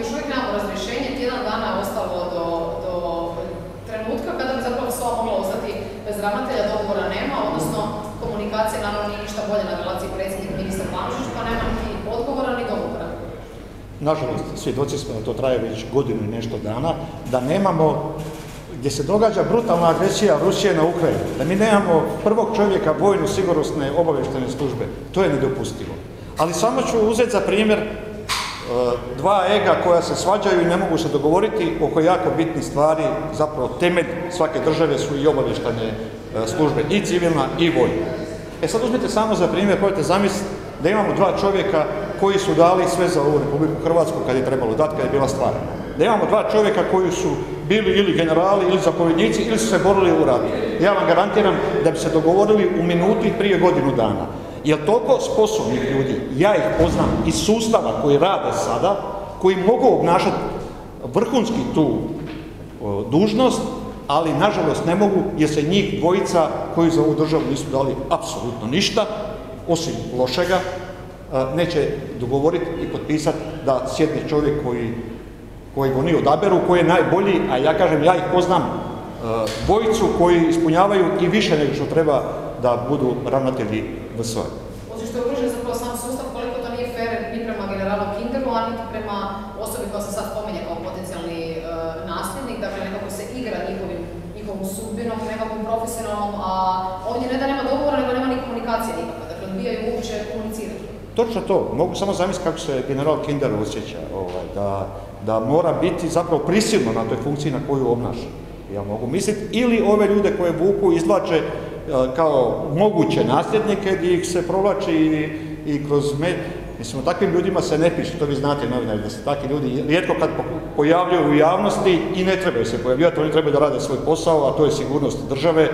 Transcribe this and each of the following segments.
Još uvijek nemamo razrješenje, tjedan dana je ostalo do, do trenutka kada bi zapravo SOA mogla ostati bez ravnatelja, dogovora nema, odnosno komunikacija naravno nije ništa bolje na relaciji predsjednik ministar Banožić, pa nema niti odgovora ni dogovora. Nažalost, svjedoci smo da to traje već godinu i nešto dana, da nemamo gdje se događa brutalna agresija Rusije na Ukrajinu, da mi nemamo prvog čovjeka vojno sigurnosne obavještajne službe, to je nedopustivo. Ali samo ću uzeti za primjer dva ega koja se svađaju i ne mogu se dogovoriti oko jako bitnih stvari, zapravo temelj svake države su i obavještajne e, službe, i civilna i vojna. E sad uzmite samo za primjer, probajte zamisliti da imamo dva čovjeka koji su dali sve za ovu Republiku Hrvatsku kad je trebalo dati, kad je bila stvar. Da imamo dva čovjeka koji su bili ili generali ili zapovjednici ili su se borili u ratu. Ja vam garantiram da bi se dogovorili u minuti prije godinu dana. Jer toliko sposobnih ljudi, ja ih poznam iz sustava koji rade sada, koji mogu obnašati vrhunski tu dužnost, ali nažalost ne mogu jer se njih dvojica koji za ovu državu nisu dali apsolutno ništa, osim lošega, neće dogovoriti i potpisati da sjedne čovjek koji, koji oni odaberu, koji je najbolji, a ja kažem, ja ih poznam dvojicu koji ispunjavaju i više nego što treba da budu ravnatelji VSO. Osim što je ugrožen zapravo sam sustav, koliko to nije fair ni prema generalu Kinderu, a niti prema osobi koja se sad spominje kao potencijalni uh, nasljednik, dakle nekako se igra njihovim, njihovom sudbinom, nekakvom profesionalnom, a ovdje ne da nema dogovora, nego nema ni komunikacije nikakve, dakle odbijaju uopće komunicirati. Točno to, mogu samo zamisliti kako se general Kinder osjeća, ovaj, da, da mora biti zapravo prisilno na toj funkciji na koju obnaša. Ja mogu misliti, ili ove ljude koje vuku izvlače kao moguće nasljednike gdje ih se provlači i, kroz med... Mislim, takvim ljudima se ne piše, to vi znate novinari, da se takvi ljudi rijetko kad pojavljuju u javnosti i ne trebaju se pojavljivati, oni trebaju da rade svoj posao, a to je sigurnost države,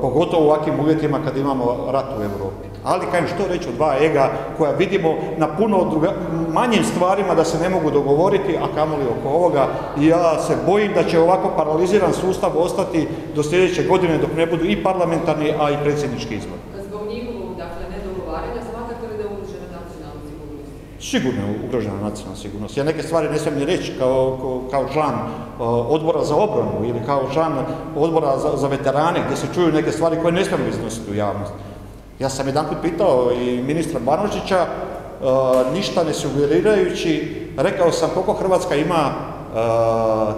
pogotovo u ovakvim uvjetima kad imamo rat u Europi. Ali kajem što reći o dva ega koja vidimo na puno druga, manjim stvarima da se ne mogu dogovoriti, a kamoli oko ovoga. I ja se bojim da će ovako paraliziran sustav ostati do sljedeće godine dok ne budu i parlamentarni, a i predsjednički izbori. Zbog njihovog dakle, nedogovaranja smatrate li da je ugrožena nacionalna sigurnost? Sigurno je ugrožena nacionalna sigurnost. Ja neke stvari ne smijem ni reći kao, kao član odbora za obranu ili kao član odbora za, veterane gdje se čuju neke stvari koje ne smijemo iznositi u javnost. Ja sam jedan put pitao i ministra Banožića, ništa ne sugerirajući, rekao sam koliko Hrvatska ima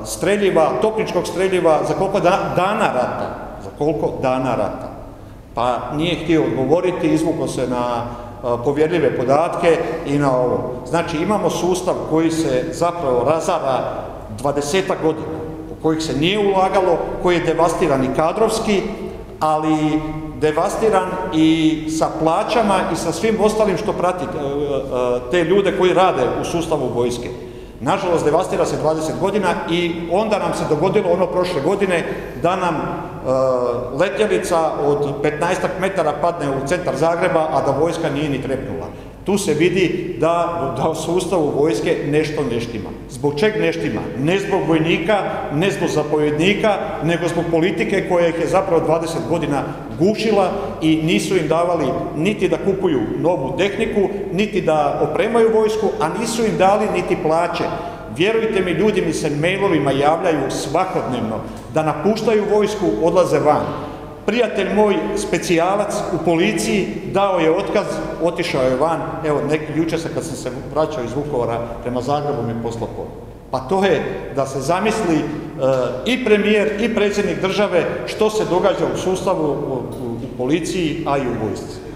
streljiva, topničkog streljiva, za koliko dana rata, za koliko dana rata. Pa nije htio odgovoriti, izvukao se na povjerljive podatke i na ovo. Znači imamo sustav koji se zapravo razara 20 godina, u kojih se nije ulagalo, koji je devastiran i kadrovski, ali devastiran i sa plaćama i sa svim ostalim što prati e, e, te ljude koji rade u sustavu vojske. Nažalost, devastira se 20 godina i onda nam se dogodilo ono prošle godine da nam letjelica od 15 metara padne u centar Zagreba, a da vojska nije ni trepnula. Tu se vidi da, da u sustavu vojske nešto neštima. Zbog čeg neštima? Ne zbog vojnika, ne zbog zapovjednika, nego zbog politike koja ih je zapravo 20 godina gušila i nisu im davali niti da kupuju novu tehniku, niti da opremaju vojsku, a nisu im dali niti plaće. Vjerujte mi, ljudi mi se mailovima javljaju svakodnevno da napuštaju vojsku, odlaze van. Prijatelj moj, specijalac u policiji, dao je otkaz, otišao je van. Evo, neki, jučer se kad sam se vraćao iz Vukovara prema Zagrebu mi poslao Pa to je da se zamisli e, i premijer i predsjednik države što se događa u sustavu u, u, u policiji, a i u vojsci.